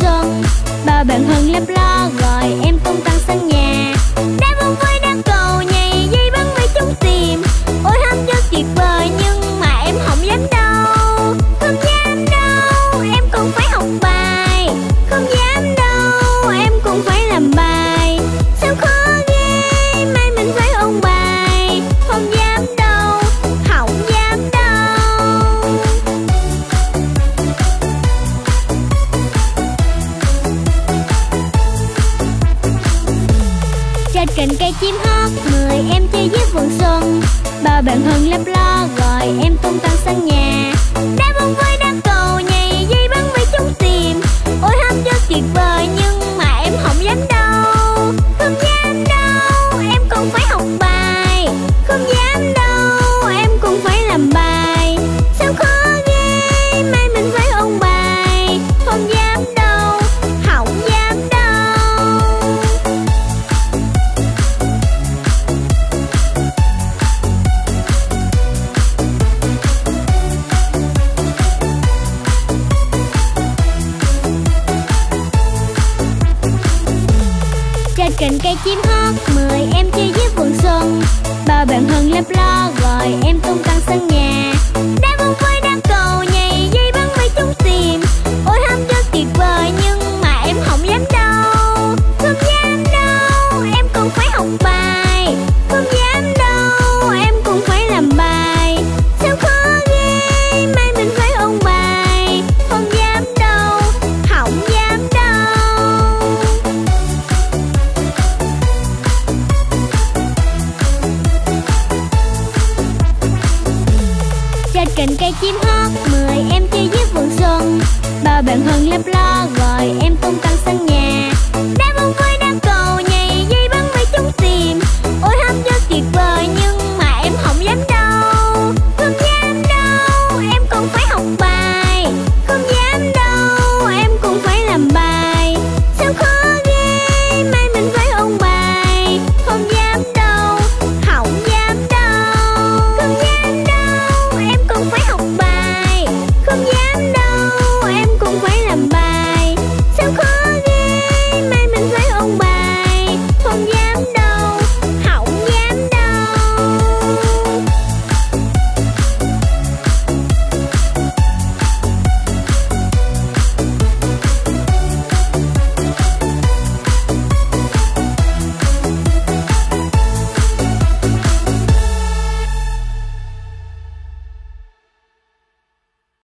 son ba bạn hơn lấp lánh cành cây chim hót, mời em chơi dưới vườn xuân. Ba bạn hơn lấp lo, gọi em tung tăng sân nhà. cây chim hót, mời em chơi dưới vườn xuân. Ba bạn hân lấp lo, gọi em tung tăng sân nhà. nghe chim hót mười em chơi dưới vườn xuân. Ba bạn hân lấp lo, gọi em tung căng sân nhà.